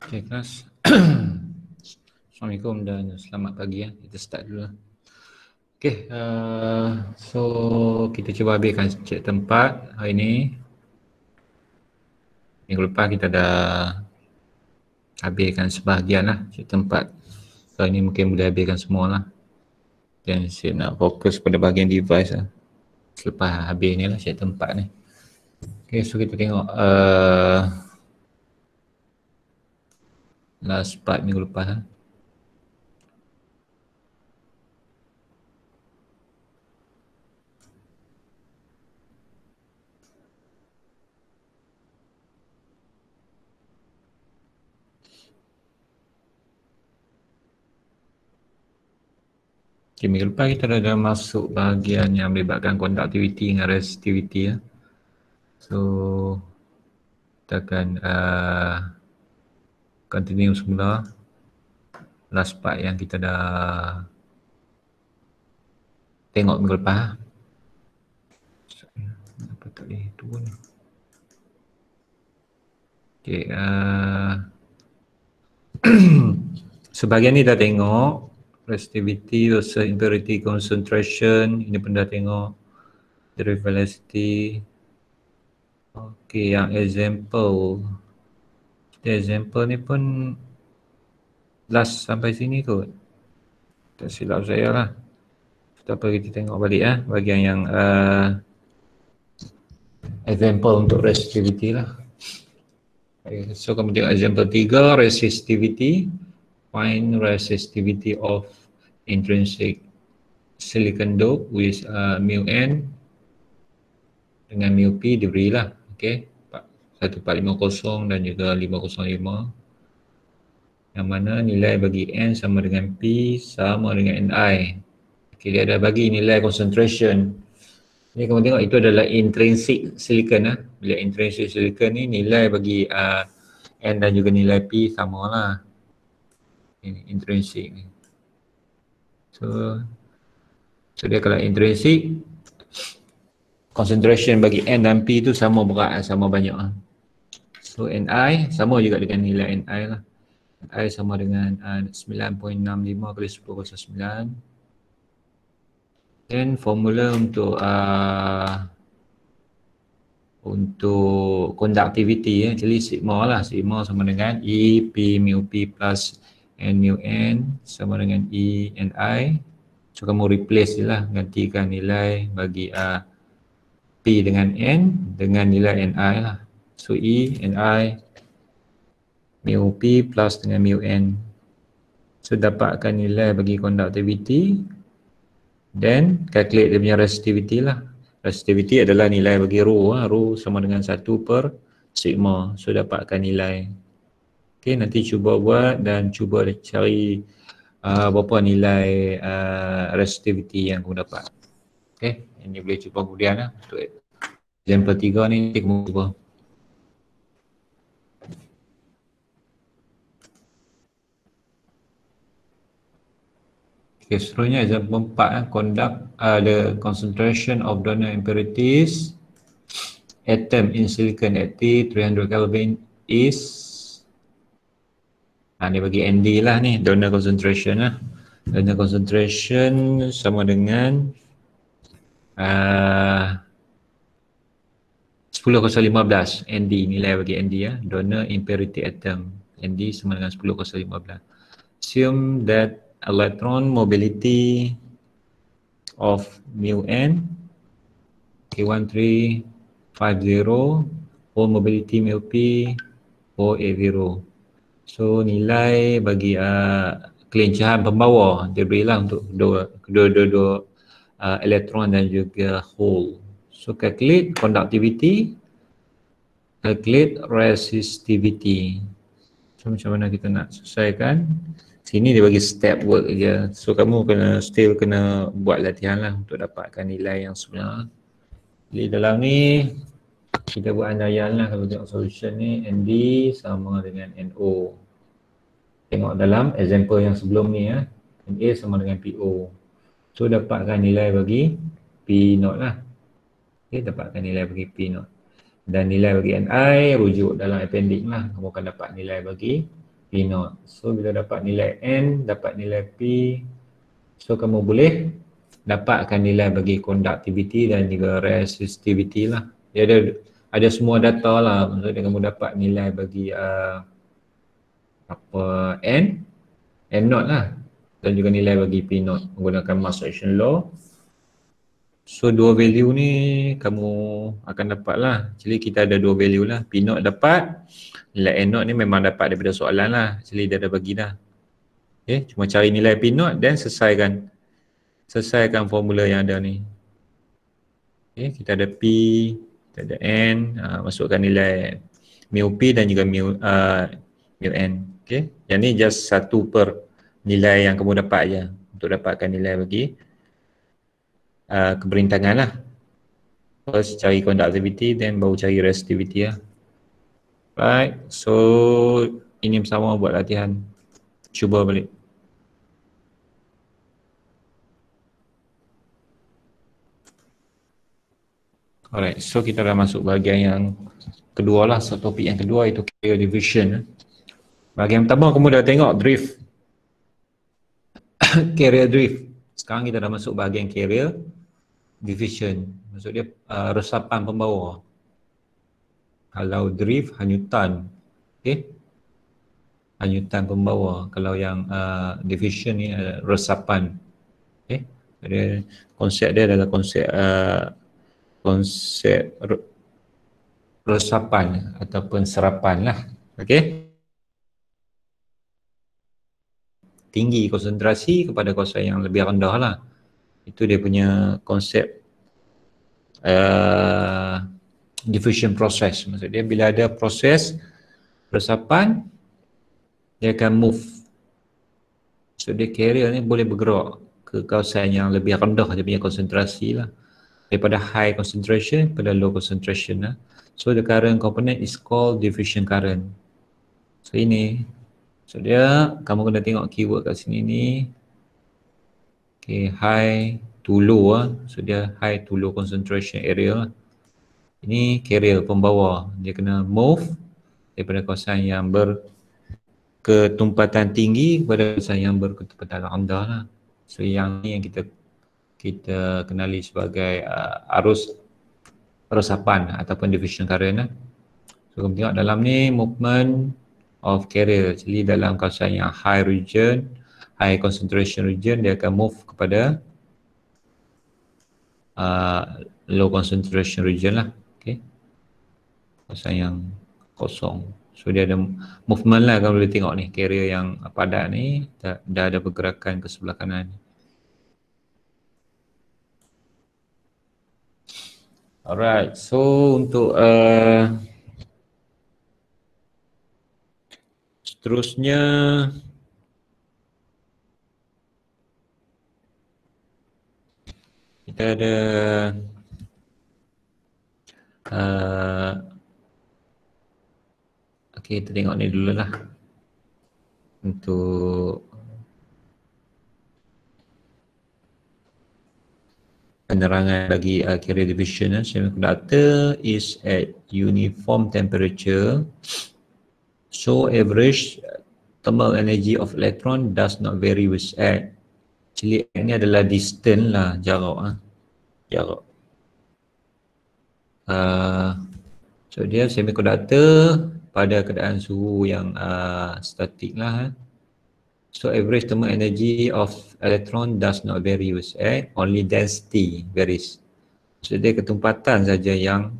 Okay, kelas. Assalamualaikum dan selamat pagi ya. Kita start dulu. Okay, uh, so kita cuba habiskan cek tempat hari ini. Minggu lepas kita dah habiskan sebahagian lah cek tempat. So ini mungkin boleh habiskan semua lah. Dan saya nak fokus pada bahagian device lah. Selepas habis ni lah cek tempat ni. Okay, so kita tengok uh, last part minggu lepas ha? Okay, minggu lepas kita dah, dah masuk bahagian yang melibatkan conductivity dengan resistivity ya. So kita akan uh, continue semula. Last part yang kita dah tengok minggu lepas. Apa tak boleh turun uh, sebahagian ni dah tengok. Resistivity versus impurity concentration. Ini pun dah tengok. Derivative velocity Okay, yang example kita example ni pun last sampai sini kot. Tak silap saya lah. Tak apa kita tengok balik eh bahagian yang uh, example untuk resistivity lah. So kemudian example 3 resistivity. Find resistivity of intrinsic silicon dope with uh, mu n dengan mu p diberilah. Okay. 1450 dan juga 505 yang mana nilai bagi N sama dengan P sama dengan Ni okay, dia ada bagi nilai concentration. Ni kamu tengok itu adalah intrinsic silicon lah. bila intrinsic silicon ni nilai bagi uh, N dan juga nilai P sama lah ini intrinsic ni. So so dia kalau intrinsic concentration bagi N dan P tu sama berat sama banyak lah. So Ni sama juga dengan nilai Ni lah. Ni sama dengan uh, 9.65 kali 10 kuasa 9. Then formula untuk uh, untuk conductivity ya, jadi sigma lah. Sigma sama dengan E P mu P plus N mu N sama dengan E N I. So kamu replace je lah, gantikan nilai bagi uh, P dengan N dengan nilai Ni lah. So E and I mu P plus dengan mu N. So dapatkan nilai bagi conductivity then calculate dia punya resistivity lah. Resistivity adalah nilai bagi rho. Ha. Rho sama dengan 1 per sigma. So dapatkan nilai. Okay nanti cuba buat dan cuba cari uh, berapa nilai uh, resistivity yang kamu dapat. Okay ini boleh cuba kemudian lah. Untuk example 3 ni kamu cuba. Okay, seterusnya example 4 eh, conduct uh, the concentration of donor impurities atom in silicon at T 300 Kelvin is ha, ni bagi ND lah ni donor concentration lah donor concentration sama dengan uh, 10 15 ND nilai bagi ND ya donor impurity atom. ND sama dengan 10 15 assume that electron mobility of mu n K1350 whole mobility mu p OA0 so nilai bagi uh, kelincahan pembawa dia berilah untuk kedua kedua dua, dua uh, elektron dan juga hole. So calculate conductivity calculate resistivity so macam mana kita nak selesaikan Sini dia bagi step work je. So kamu kena still kena buat latihan lah untuk dapatkan nilai yang sebenar. Jadi dalam ni kita buat andaian lah kalau tengok solution ni ND sama dengan NO. Tengok dalam example yang sebelum ni ya. NA sama dengan PO. So dapatkan nilai bagi P not lah. Okay, dapatkan nilai bagi P not. Dan nilai bagi NI rujuk dalam appendix lah. Kamu akan dapat nilai bagi P naught. So bila dapat nilai N, dapat nilai P, so kamu boleh dapatkan nilai bagi conductivity dan juga resistivity lah. Dia ada ada semua data lah. Maksudnya kamu dapat nilai bagi uh, apa N, N naught lah. Dan juga nilai bagi P naught menggunakan mass action law. So dua value ni kamu akan dapat lah. Jadi kita ada dua value lah. P naught dapat. Nilai N naught ni memang dapat daripada soalan lah. Jadi dia dah bagi dah. Okay, cuma cari nilai P naught dan selesaikan. Selesaikan formula yang ada ni. Okay, kita ada P, kita ada N. Uh, masukkan nilai mu P dan juga mu, uh, mu N. Okay, yang ni just satu per nilai yang kamu dapat je. Untuk dapatkan nilai bagi uh, keberintangan lah. First cari conductivity then baru cari resistivity lah. Right, so ini bersama buat latihan. Cuba balik. Alright, so kita dah masuk bahagian yang kedua lah. So topik yang kedua itu carrier division. Bahagian pertama kamu dah tengok drift. carrier drift. Sekarang kita dah masuk bahagian carrier division. Maksud dia uh, resapan pembawa kalau drift hanyutan. Okey hanyutan pembawa kalau yang uh, division ni uh, resapan. Okey jadi konsep dia adalah konsep uh, konsep resapan ataupun serapan lah. Okey tinggi konsentrasi kepada kawasan yang lebih rendah lah itu dia punya konsep uh, diffusion process. Maksud dia bila ada proses resapan dia akan move. So dia carrier ni boleh bergerak ke kawasan yang lebih rendah dia punya konsentrasi lah. Daripada high concentration pada low concentration lah. So the current component is called diffusion current. So ini. So dia kamu kena tengok keyword kat sini ni Okay, high to low ah. So dia high to low concentration area. Ini carrier pembawa. Dia kena move daripada kawasan yang berketumpatan tinggi kepada kawasan yang berketumpatan rendah lah. So yang ni yang kita kita kenali sebagai uh, arus resapan ataupun diffusion current lah. So kamu tengok dalam ni movement of carrier. Jadi dalam kawasan yang high region high concentration region dia akan move kepada uh, low concentration region lah. Okay. kawasan yang kosong. So dia ada movement lah kalau boleh tengok ni. Carrier yang padat ni dah, dah ada pergerakan ke sebelah kanan alright. So untuk uh, seterusnya kita ada uh, okay, kita tengok ni dulu lah. Untuk penerangan bagi uh, carrier division uh, semiconductor is at uniform temperature. So average thermal energy of electron does not vary with at actually ni adalah distance lah jarak ah jarak. Uh, so dia semiconductor pada keadaan suhu yang uh, statik lah. Eh. So average thermal energy of electron does not vary air, only density varies. So dia ketumpatan saja yang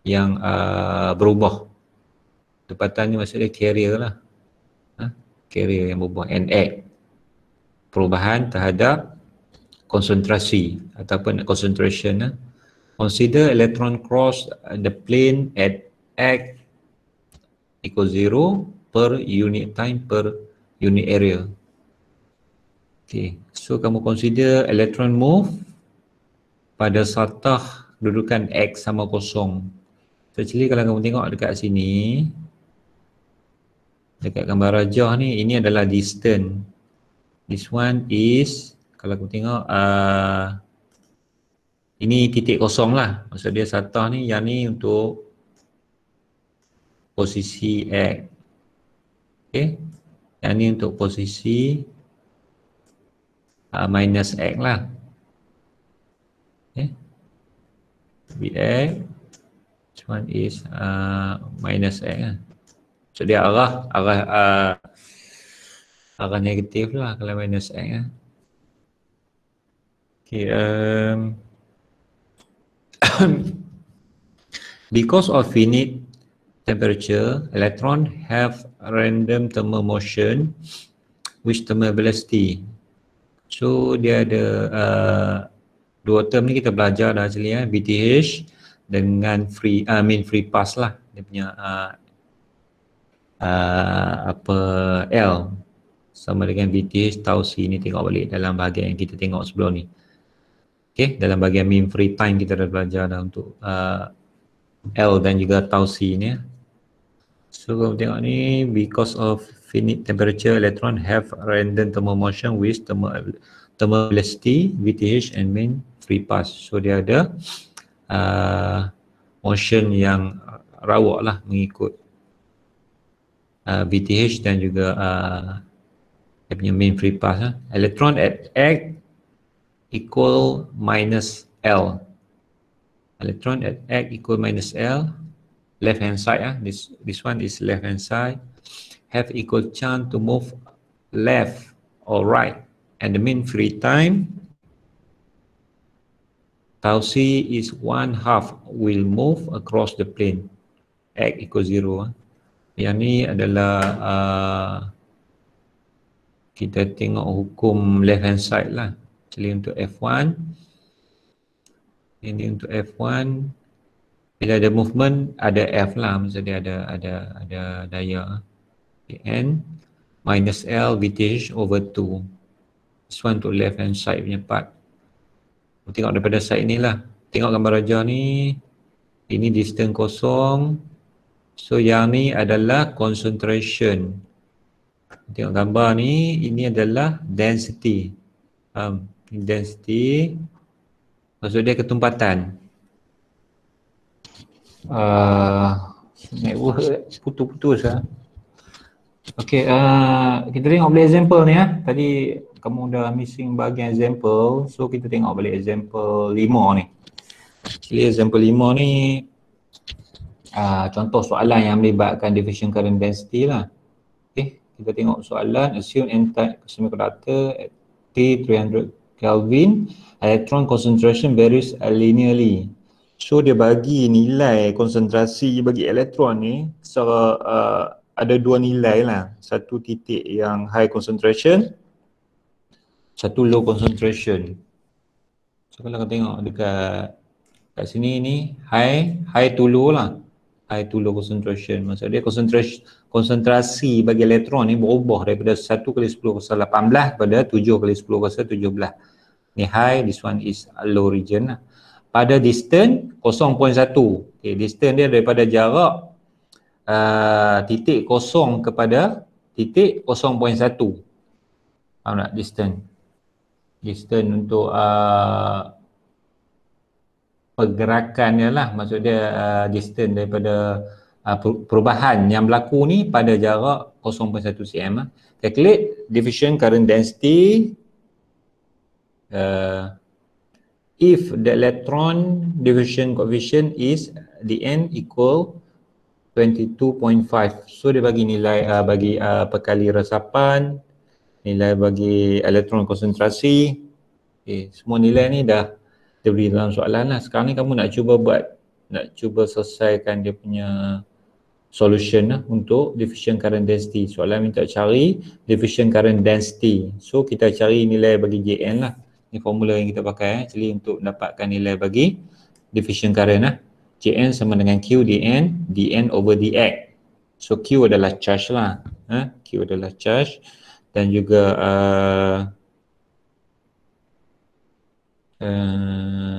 yang uh, berubah. Ketempatan ni maksudnya carrier lah. Ha? Carrier yang berubah, NX. Perubahan terhadap konsentrasi ataupun concentration eh. consider electron cross the plane at x equal zero per unit time per unit area. Okay so kamu consider electron move pada satah kedudukan x sama kosong. So actually kalau kamu tengok dekat sini dekat gambar rajah ni ini adalah distance. This one is kalau aku tengok uh, ini titik kosong lah maksud dia satah ni yang ni untuk posisi X okay Yang ni untuk posisi uh, minus X lah. Bx this one is uh, minus X lah. So dia arah arah uh, arah negatif lah kalau minus X lah. Okay, um, because of finite temperature, electron have random thermal motion which thermal velocity. So dia ada uh, dua term ni kita belajar dah actually ya, BTH dengan free, uh, I mean free pass lah. Dia punya uh, uh, apa L sama dengan BTH tau C ni tengok balik dalam bahagian yang kita tengok sebelum ni. Okay, dalam bahagian mean free time kita dah belajar dah untuk uh, L dan juga tau C ni. So kalau tengok ni, because of finite temperature, electron have random thermal motion with thermal, thermal velocity, VTH and mean free pass. So dia ada uh, motion yang rawak lah mengikut uh, VTH dan juga uh, dia punya mean free pass. Lah. Electron at X equal minus L. Electron at X equal minus L. Left hand side, ah, this this one is left hand side. Have equal chance to move left or right, and the mean free time tau c is one half will move across the plane. X equal zero. Ah. Yang ni adalah uh, kita tengok hukum left hand side lah. Actually untuk F1 Ini untuk F1 Bila ada movement ada F lah. Maksudnya ada ada ada daya. N minus L VTH over 2 This one untuk left hand side punya part. Tengok daripada side ni lah. Tengok gambar raja ni Ini distance kosong. So yang ni adalah concentration. Tengok gambar ni Ini adalah density. Um, density maksud dia ketumpatan uh, network putus-putus lah Okay, uh, kita tengok balik example ni ya. Tadi kamu dah missing bahagian example, so kita tengok balik example 5 ni. Jadi example 5 ni uh, contoh soalan yang melibatkan diffusion current density lah. Okay, kita tengok soalan assume n-type semiconductor at T300 Kelvin, electron concentration varies linearly. So dia bagi nilai konsentrasi bagi elektron ni secara uh, ada dua nilai lah. Satu titik yang high concentration, satu low concentration. So kalau kita tengok dekat kat sini ni high, high to low lah. High to low concentration. Maksudnya konsentrasi, konsentrasi bagi elektron ni berubah daripada 1 kali 10 kuasa 18 pada 7 kali 10 kuasa 17 ni high, this one is low region lah. Pada distance 0.1. Okay, distance dia daripada jarak uh, titik kosong kepada titik 0.1. Faham tak distance? Distance untuk uh, pergerakan dia lah. Maksud dia uh, distance daripada uh, perubahan yang berlaku ni pada jarak 0.1 cm. Lah. Calculate diffusion current density uh, if the electron diffusion coefficient is the n equal 22.5 so dia bagi nilai uh, bagi uh, perkali resapan nilai bagi elektron konsentrasi. Okay, semua nilai ni dah diberi dalam soalan lah. Sekarang ni kamu nak cuba buat nak cuba selesaikan dia punya solution lah untuk diffusion current density. Soalan minta cari diffusion current density. So kita cari nilai bagi Jn lah ni formula yang kita pakai eh, actually untuk dapatkan nilai bagi diffusion current lah. Jn sama dengan Q dN, dN over dx. So Q adalah charge lah. Eh? Q adalah charge dan juga uh, uh,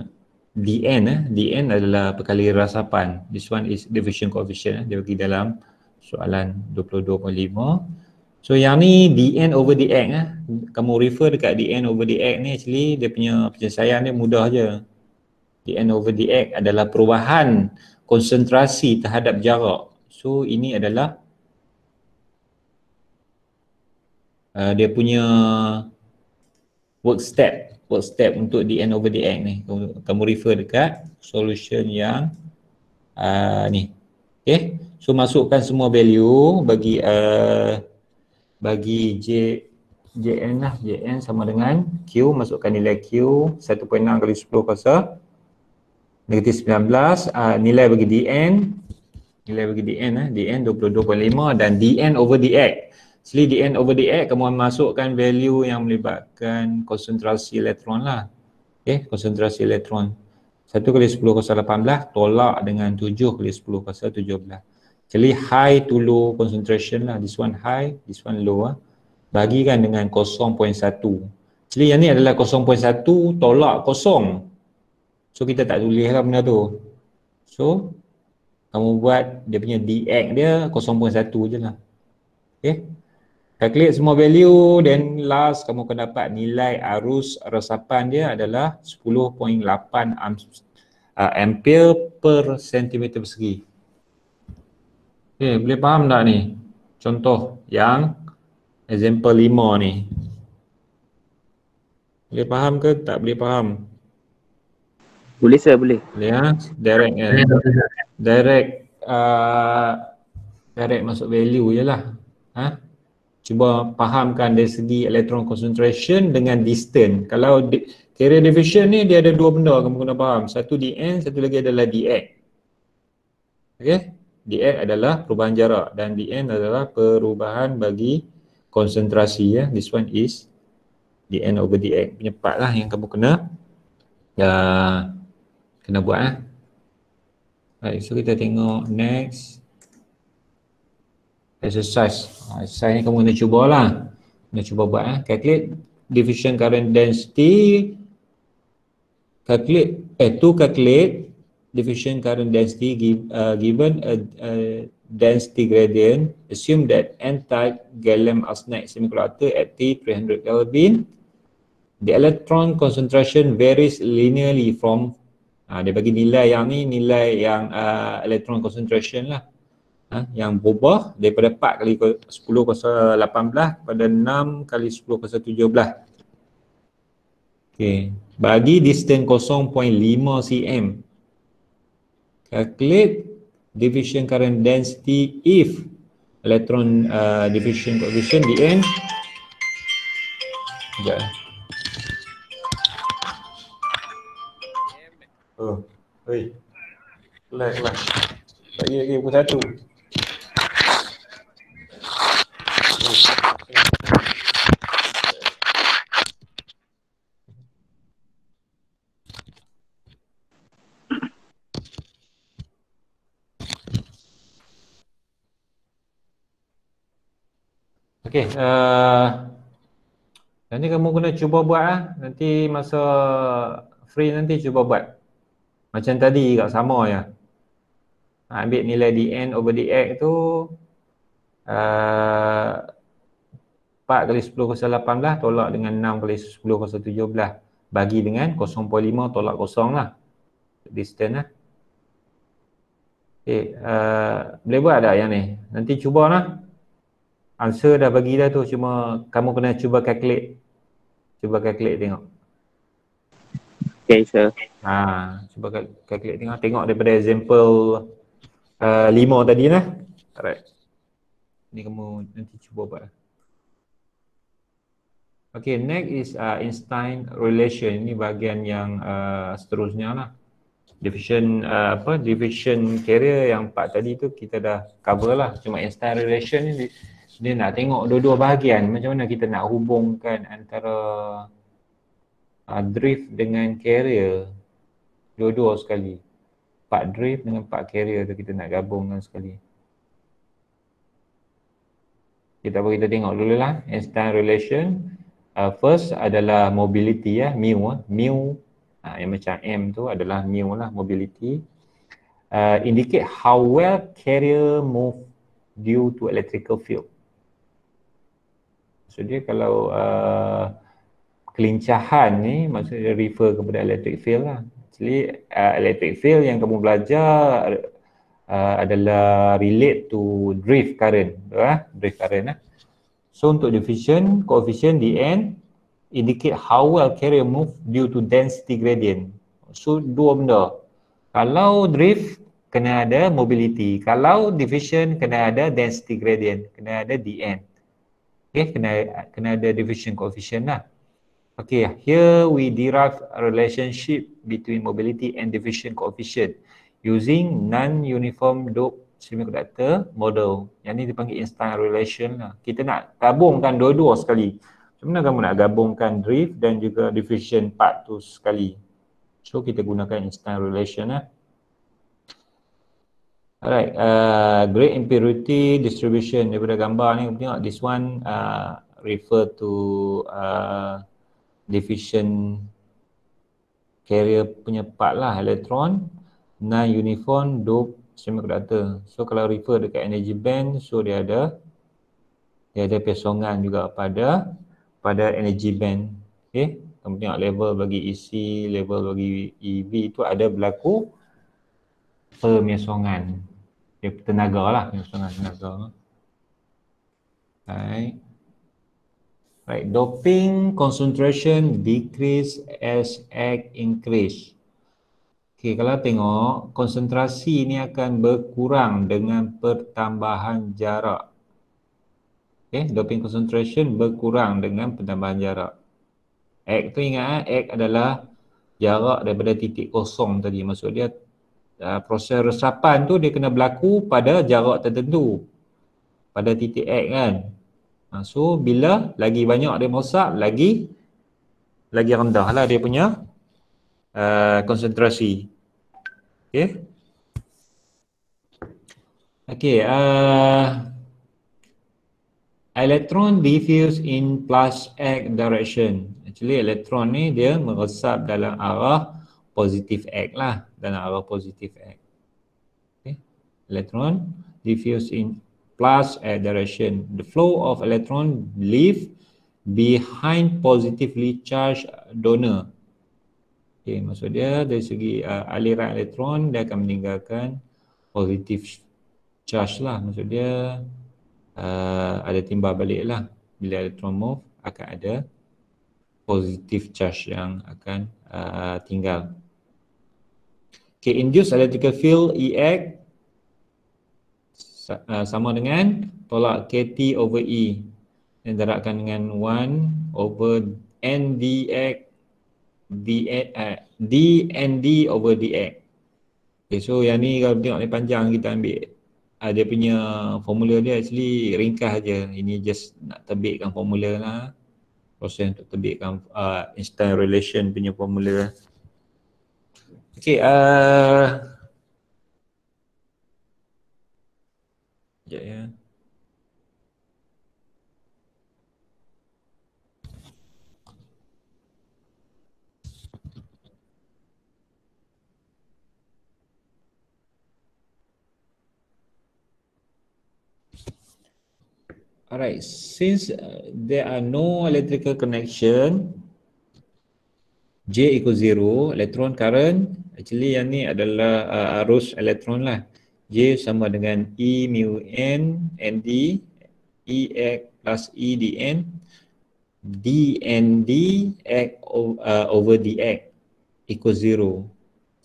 dN eh? dN adalah perkali rasapan. This one is diffusion coefficient eh? dia bagi dalam soalan 22.5. So yang ni dn over dx eh. Kamu refer dekat dn over dx ni actually dia punya penyelesaian dia mudah je. dn over dx adalah perubahan konsentrasi terhadap jarak. So ini adalah uh, dia punya work step work step untuk end over end ni kamu refer dekat solution yang uh, ni okay so masukkan semua value bagi uh, bagi J JN lah JN sama dengan Q masukkan nilai Q 1.6 kali 10 kuasa negatif 19 uh, nilai bagi DN nilai bagi DN eh DN 22.5 dan DN over DX Actually end over act kamu masukkan value yang melibatkan konsentrasi elektron lah. Okay, konsentrasi elektron. 1 kali 10 kuasa 18 tolak dengan 7 kali 10 kuasa 17. Jadi high to low concentration lah. This one high, this one low lah. Bagikan dengan 0.1. Jadi yang ni adalah 0.1 tolak kosong. So kita tak tulis lah benda tu. So kamu buat dia punya dx dia 0.1 je lah. Okay calculate semua value then last kamu akan dapat nilai arus resapan dia adalah 10.8 uh, ampere per sentimeter persegi. Okay, boleh faham tak ni? Contoh yang example 5 ni. Boleh faham ke tak boleh faham? Boleh sir, boleh. Boleh ha? Direct ya. Direct uh, direct masuk value je lah. Ha? cuba fahamkan dari segi electron concentration dengan distance. Kalau di, carrier division ni dia ada dua benda kamu kena faham. Satu dn, satu lagi adalah dx. Okay? Dx adalah perubahan jarak dan dn adalah perubahan bagi konsentrasi ya. This one is dn over dx. Punya part lah yang kamu kena uh, kena buat eh. Baik, so kita tengok next exercise. Ha, exercise ni kamu kena cubalah. Kena cuba buat eh. Calculate diffusion current density. Calculate, eh to calculate diffusion current density give, uh, given a, a density gradient. Assume that n-type gallium arsenide semiconductor at T 300 Kelvin. The electron concentration varies linearly from ha, dia bagi nilai yang ni nilai yang uh, electron concentration lah ha, yang berubah daripada 4 kali 10 kuasa 18 pada 6 kali 10 kuasa 17. Okey, bagi distance 0.5 cm. Calculate diffusion current density if electron uh, diffusion coefficient end Sekejap eh. Oh, oi. Kelas, kelas. Lagi lagi pukul satu. Okey, uh, nanti kamu kena cuba buat lah. Nanti masa free nanti cuba buat. Macam tadi kat sama ya. Ambil nilai dn over dx tu uh, 4 kali 10 kuasa 18 tolak dengan 6 kali 10 kuasa 17 bagi dengan 0.5 tolak kosong lah. Distance lah. Okay, uh, boleh buat tak yang ni? Nanti cuba lah answer dah bagi dah tu cuma kamu kena cuba calculate cuba calculate tengok okay sir ha cuba calculate tengok tengok daripada example uh, lima tadi lah alright ni kamu nanti cuba buat Okay, next is uh, Einstein relation. Ini bahagian yang uh, seterusnya lah. Division uh, apa? Division carrier yang empat tadi tu kita dah cover lah. Cuma Einstein relation ni dia nak tengok dua-dua bahagian. Macam mana kita nak hubungkan antara uh, drift dengan carrier dua-dua sekali. Part drift dengan part carrier tu kita nak gabungkan sekali. Kita bagi kita tengok dulu lah. Einstein relation. Uh, first adalah mobility ya mu uh, mu uh, yang macam m tu adalah mu lah mobility. Uh, indicate how well carrier move due to electrical field So dia kalau uh, kelincahan ni maksudnya refer kepada electric field lah. Actually uh, electric field yang kamu belajar uh, adalah relate to drift current, uh, drift current lah. So untuk diffusion coefficient Dn indicate how well carrier move due to density gradient. So dua benda. Kalau drift kena ada mobility. Kalau diffusion kena ada density gradient, kena ada Dn. Okay, kena kena ada diffusion coefficient lah. Okay, here we derive a relationship between mobility and diffusion coefficient using non-uniform dope semiconductor model. Yang ni dipanggil instant relation lah. Kita nak gabungkan dua-dua sekali. Macam mana kamu nak gabungkan drift dan juga diffusion part tu sekali? So kita gunakan instant relation lah. Alright, uh, great impurity distribution daripada gambar ni tengok this one uh, refer to uh, diffusion carrier punya part lah elektron non-uniform dope semiconductor. So kalau refer dekat energy band, so dia ada dia ada pesongan juga pada pada energy band. Okay, kamu tengok level bagi EC, level bagi EV itu ada berlaku pemesongan. Dia tenaga lah, pemesongan tenaga. Right. Right, doping concentration decrease as X increase. Okey, kalau tengok konsentrasi ni akan berkurang dengan pertambahan jarak. Okey, doping concentration berkurang dengan pertambahan jarak. X tu ingat eh, X adalah jarak daripada titik kosong tadi. Maksud dia uh, proses resapan tu dia kena berlaku pada jarak tertentu. Pada titik X kan. Uh, so bila lagi banyak dia merosak, lagi lagi rendah lah dia punya uh, konsentrasi. Okay. Okay. Uh, electron diffuse in plus X direction. Actually elektron ni dia meresap dalam arah positif X lah. Dalam arah positif X. Okay. Electron diffuse in plus X direction. The flow of electron leave behind positively charged donor. Okay, maksud dia dari segi uh, aliran elektron dia akan meninggalkan positif charge lah. Maksud dia uh, ada timbal balik lah. Bila elektron move akan ada positif charge yang akan uh, tinggal. Okay, induced electrical field EX uh, sama dengan tolak KT over E yang darabkan dengan 1 over NDX D, uh, over DX. Okay, so yang ni kalau tengok ni panjang kita ambil uh, dia punya formula dia actually ringkas aja. Ini just nak terbitkan formula lah. Proses untuk terbitkan uh, instant relation punya formula. Okay, uh, yeah. Yeah. Alright, since uh, there are no electrical connection, J equal zero, electron current, actually yang ni adalah uh, arus elektron lah. J sama dengan E mu N ND, E X plus E DN, D ND X uh, over DX equal zero.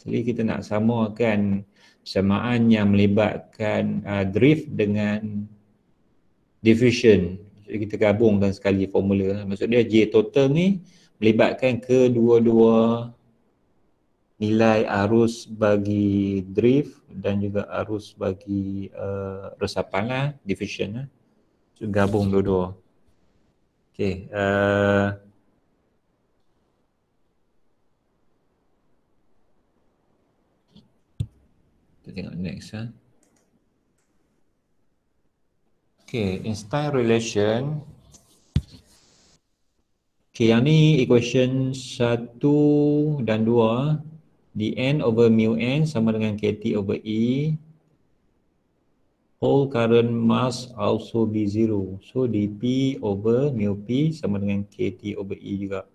Jadi kita nak samakan samaan yang melibatkan uh, drift dengan diffusion. Jadi kita gabungkan sekali formula. Maksud dia J total ni melibatkan kedua-dua nilai arus bagi drift dan juga arus bagi uh, resapan lah, diffusion lah. So, gabung dua-dua. Okay. Uh, kita tengok next lah. Okay, instant relation. Okay, yang ni equation satu dan dua. dn over mu n sama dengan kt over e. Whole current must also be zero. So dp over mu p sama dengan kt over e juga.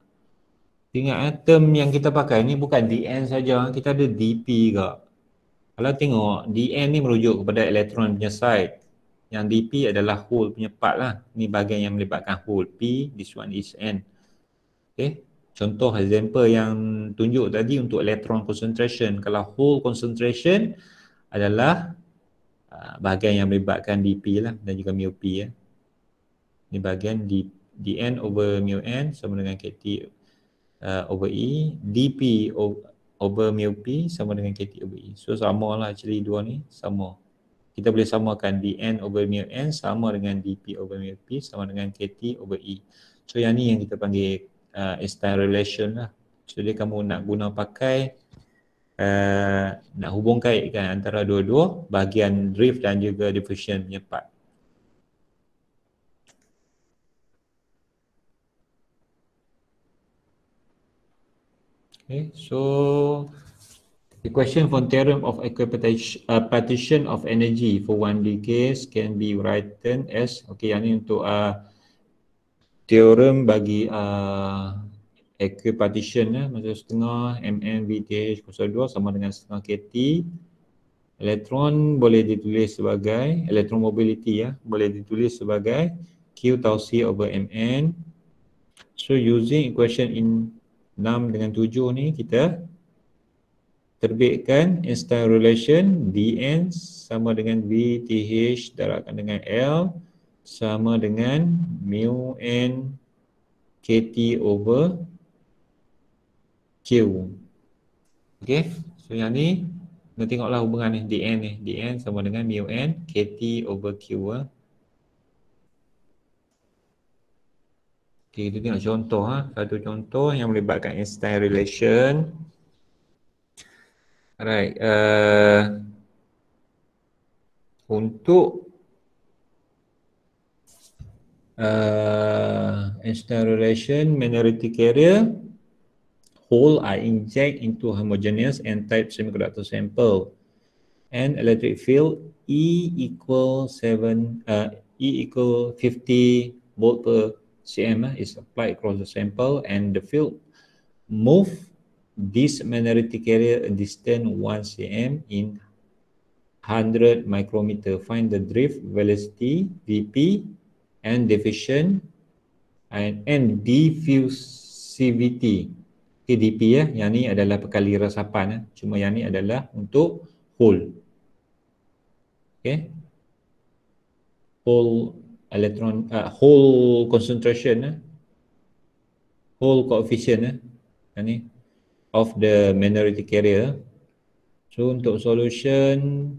Ingat eh, term yang kita pakai ni bukan dn saja, kita ada dp juga. Kalau tengok, dn ni merujuk kepada elektron punya side Yang dp adalah hole punya part lah. Ni bahagian yang melibatkan hole. P, this one is N. Okay. Contoh example yang tunjuk tadi untuk electron concentration. Kalau hole concentration adalah uh, bahagian yang melibatkan dp lah dan juga mu p ya. Ni bahagian d, dn over mu n sama dengan kt uh, over e. dp over mu p sama dengan kt over e. So sama lah actually dua ni sama kita boleh samakan dn over mu n sama dengan dp over mu p sama dengan kt over e. So yang ni yang kita panggil uh, Einstein relation lah. Dia kamu nak guna pakai uh, nak hubung kaitkan antara dua-dua bahagian drift dan juga diffusion punya part. Okay, so Equation from theorem of equipartition uh, of energy for one case can be written as okay yang ni untuk uh, teorem bagi uh, equipartition ya, masa setengah mm VTH 02 sama dengan setengah KT elektron boleh ditulis sebagai elektron mobility ya boleh ditulis sebagai Q tau C over Mn so using equation in 6 dengan 7 ni kita terbitkan instant relation dn sama dengan vth darabkan dengan l sama dengan mu n kt over q okey so yang ni kita tengoklah hubungan ni dn ni dn sama dengan mu n kt over q Okay, kita tengok contoh ha. Satu contoh yang melibatkan instant relation. Alright. Uh, untuk uh, instant relation minority carrier hole are inject into homogeneous n-type semiconductor sample and electric field E equal 7 uh, E equal 50 volt per cm is applied across the sample and the field move this minority carrier a distance 1 cm in 100 micrometer. Find the drift velocity Vp and diffusion and, and diffusivity. Okay, dp ya. Yang ni adalah perkali resapan. Ya. Cuma yang ni adalah untuk hole. Okay. Hole electron, uh, hole concentration. Ya. Hole coefficient. Ya. Yang ni of the minority carrier. So untuk solution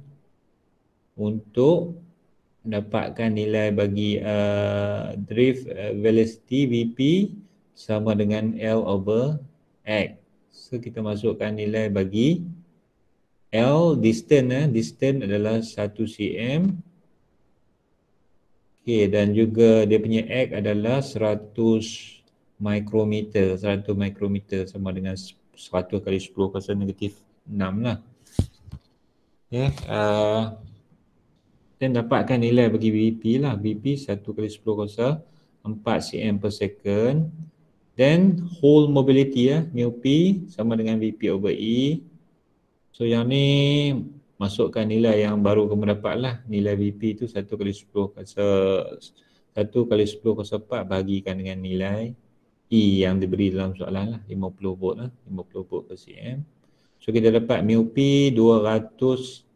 untuk dapatkan nilai bagi uh, drift uh, velocity Vp sama dengan L over X. So kita masukkan nilai bagi L distance eh distance adalah 1 cm. Okay dan juga dia punya X adalah 100 micrometer, 100 micrometer sama dengan 100 kali 10 kuasa negatif 6 lah. Okay. Uh, dan dapatkan nilai bagi BP lah. BP 1 kali 10 kuasa 4 cm per second. Then whole mobility ya, mu P sama dengan VP over E. So yang ni masukkan nilai yang baru kamu dapat lah. Nilai VP tu 1 kali 10 kuasa 1 kali 10 kuasa 4 bagikan dengan nilai E yang diberi dalam soalan lah 50 volt lah 50 volt per cm so kita dapat mu P 200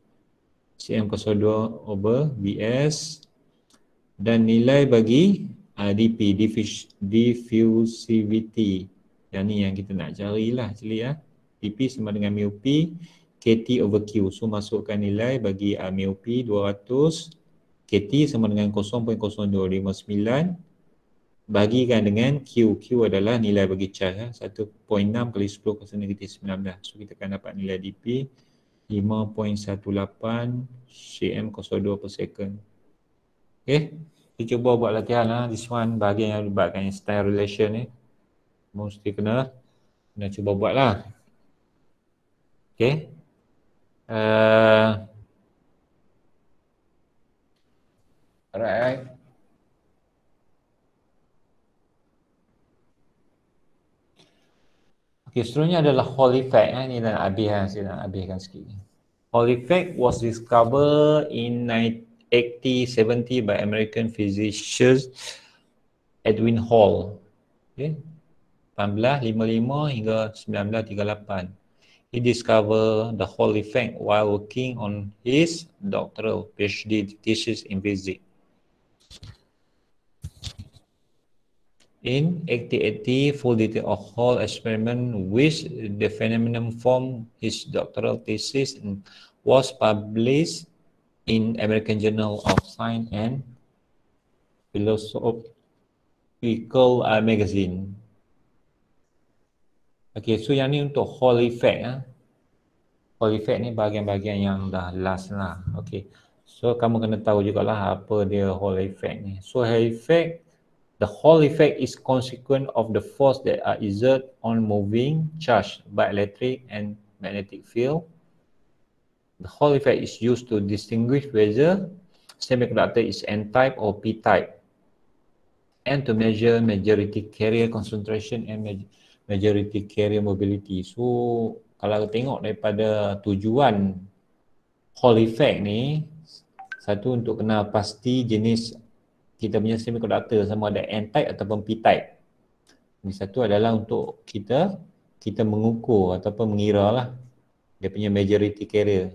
cm kuasa 2 over Vs dan nilai bagi uh, DP diffus diffusivity yang ni yang kita nak cari lah actually ya DP sama dengan mu P KT over Q so masukkan nilai bagi uh, mu P 200 KT sama dengan 0.0259 bagikan dengan Q. Q adalah nilai bagi charge. Ya. 1.6 kali 10 kuasa negatif 19. So kita akan dapat nilai DP 5.18 cm kuasa 2 per second. Okay. Kita cuba buat latihan lah. This one bahagian yang libatkan style relation ni. Mesti kena. Kena cuba buat lah. Okay. Uh, alright. Okay, seterusnya adalah Hall effect. Eh. Ini nak habiskan, saya nak habiskan sikit. Hall effect was discovered in 1870 by American physician Edwin Hall. Okay. 1855 hingga 1938. He discovered the Hall effect while working on his doctoral PhD thesis in physics. In 1880, full detail of Hall experiment which the phenomenon from his doctoral thesis was published in American Journal of Science and Philosophical uh, Magazine. Okay, so yang ni untuk Hall effect ah. Hall effect ni bahagian-bahagian yang dah last lah. Okay. So kamu kena tahu jugalah apa dia Hall effect ni. So Hall effect the Hall effect is consequent of the force that are exerted on moving charge by electric and magnetic field. The Hall effect is used to distinguish whether semiconductor is N-type or P-type and to measure majority carrier concentration and majority carrier mobility. So kalau tengok daripada tujuan Hall effect ni satu untuk kenal pasti jenis kita punya semiconductor sama ada N-type ataupun P-type. Ini satu adalah untuk kita kita mengukur ataupun mengira lah dia punya majority carrier.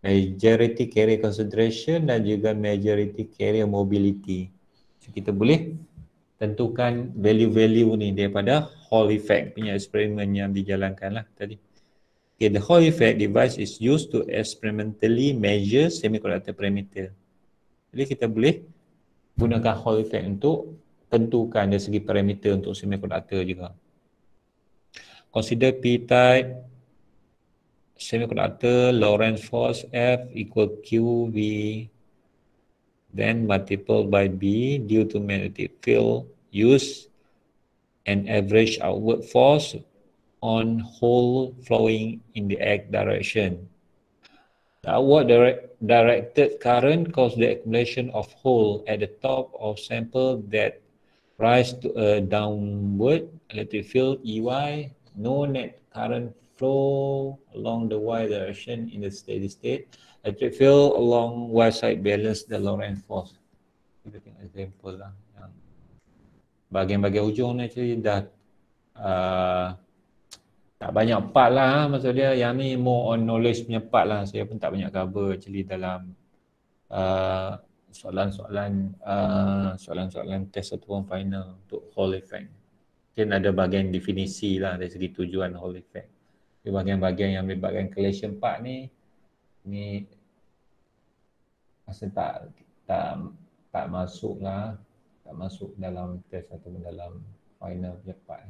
Majority carrier concentration dan juga majority carrier mobility. So, kita boleh tentukan value-value ni daripada Hall effect punya eksperimen yang dijalankan lah tadi. Okay, the Hall effect device is used to experimentally measure semiconductor parameter. Jadi kita boleh gunakan Hall effect untuk tentukan dari segi parameter untuk semiconductor juga. Consider P-type semiconductor Lorentz force F equal QV then multiple by B due to magnetic field use an average outward force on hole flowing in the x direction. Outward direct, directed current causes the accumulation of hole at the top of sample that rise to a downward electric field EY. No net current flow along the y direction in the steady state electric field along y side balance the Lorentz force. Kita tengok example lah. Yang bahagian-bahagian ujung ni actually dah uh, tak banyak part lah maksud dia. Yang ni more on knowledge punya part lah. Saya pun tak banyak cover actually dalam uh, soalan-soalan uh, soalan-soalan test ataupun final untuk Hall effect. Mungkin ada bahagian definisi lah dari segi tujuan Hall effect. Bahagian-bahagian yang melibatkan collision part ni ni rasa tak tak tak masuk lah tak masuk dalam test atau dalam final punya part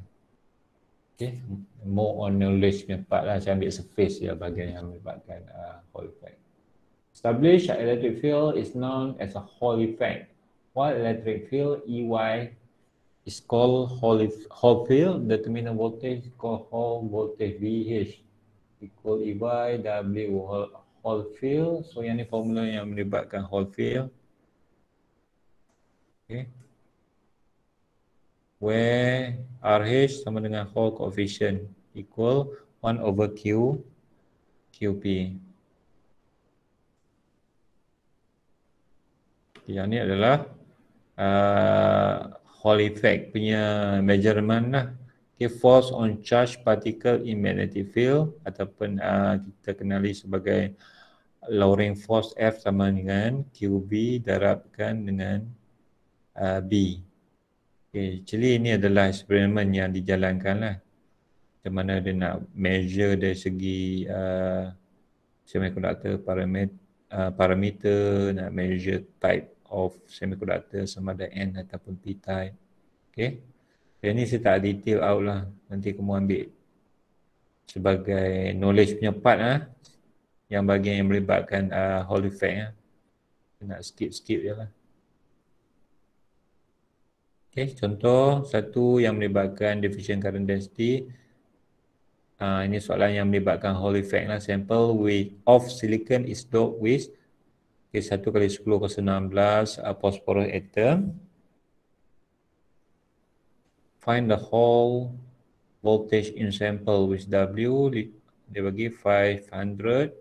okay more on knowledge punya part lah saya ambil surface ya bahagian yang melibatkan uh, Hall effect establish electric field is known as a Hall effect while electric field EY is called Hall, Hall field the terminal voltage called Hall voltage VH equal EY W Hall field. So yang ni formula yang melibatkan Hall field. Okay. Where RH sama dengan Hall coefficient equal 1 over Q QP. Yang ni adalah uh, Hall effect punya measurement lah okay, force on charge particle in magnetic field ataupun uh, kita kenali sebagai Lorentz force F sama dengan QB darabkan dengan uh, B. Okay, actually ini adalah eksperimen yang dijalankan lah. Macam mana dia nak measure dari segi uh, semiconductor parameter, uh, parameter, nak measure type of semiconductor sama ada N ataupun P type. Okay. Yang ni saya tak detail out lah. Nanti kamu ambil sebagai knowledge punya part lah. Yang bagian yang melibatkan uh, Hall effect lah. Nak skip-skip je lah. Okay, contoh satu yang melibatkan diffusion current density. Uh, ini soalan yang melibatkan Hall effect lah. Sample with of silicon is doped with okay, 1 kali 10 ke 16 uh, phosphorus atom find the whole voltage in sample with W dia bagi 500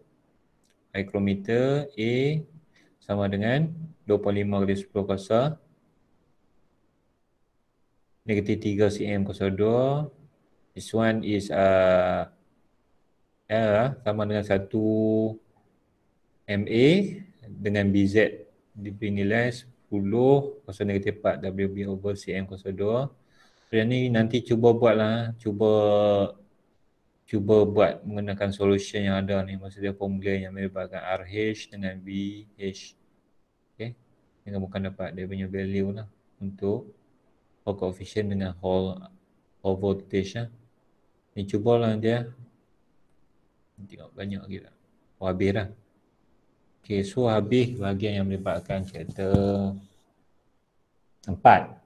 micrometer A sama dengan 25 kali 10 kuasa negatif 3 cm kuasa 2 this one is uh, L sama dengan 1 MA dengan BZ diberi nilai 10 kuasa negatif 4 WB over CM kuasa 2 dan ni nanti cuba buat lah cuba cuba buat menggunakan solution yang ada ni. Maksudnya formula yang melibatkan RH dengan VH okay? Dengan bukan dapat dia punya value lah untuk Hall coefficient dengan Hall Hall voltage lah ni cubalah dia. Tengok banyak lagi tak oh, habis lah Okay, so habis bahagian yang melibatkan chapter 4